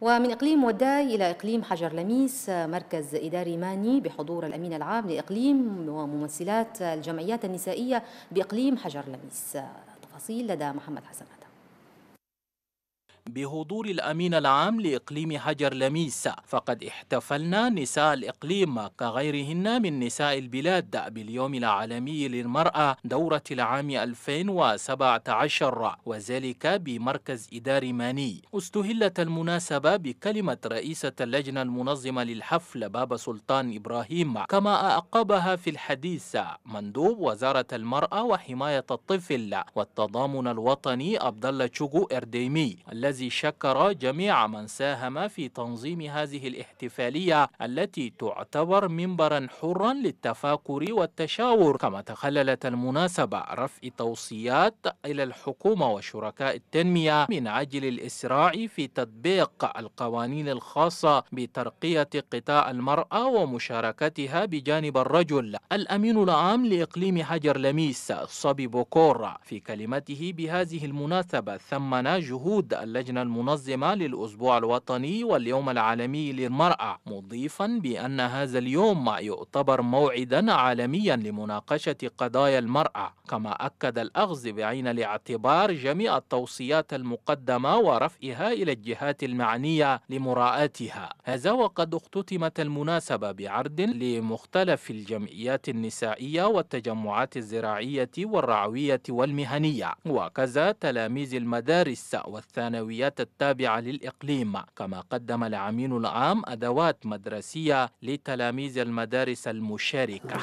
ومن إقليم وداي إلى إقليم حجر لميس مركز إداري ماني بحضور الأمين العام لإقليم وممثلات الجمعيات النسائية بإقليم حجر لميس. تفاصيل لدى محمد حسن. بحضور الأمين العام لإقليم حجر لميس. فقد احتفلنا نساء الإقليم كغيرهن من نساء البلاد باليوم العالمي للمرأة دورة العام 2017 وذلك بمركز إداري ماني. استهلت المناسبة بكلمة رئيسة اللجنة المنظمة للحفل بابا سلطان إبراهيم كما أعقبها في الحديث مندوب وزارة المرأة وحماية الطفل والتضامن الوطني عبد الله تشوغو إرديمي الذي الذي شكر جميع من ساهم في تنظيم هذه الاحتفالية التي تعتبر منبرا حرا للتفاكر والتشاور. كما تخللت المناسبة رفع توصيات إلى الحكومة وشركاء التنمية من أجل الإسراع في تطبيق القوانين الخاصة بترقية قطاع المرأة ومشاركتها بجانب الرجل. الأمين العام لإقليم حجر لميس صبي بوكورا في كلمته بهذه المناسبة ثمن جهود اللجنة اللجنة المنظمة للأسبوع الوطني واليوم العالمي للمرأة مضيفا بأن هذا اليوم يعتبر موعدا عالميا لمناقشة قضايا المرأة. كما أكد الأخذ بعين الاعتبار جميع التوصيات المقدمة ورفعها إلى الجهات المعنية لمراءاتها هذا وقد اختتمت المناسبة بعرض لمختلف الجمعيات النسائية والتجمعات الزراعية والرعوية والمهنية وكذا تلاميذ المدارس والثانويات الجمعيات التابعة للإقليم كما قدم العميل العام أدوات مدرسية لتلاميذ المدارس المشاركة.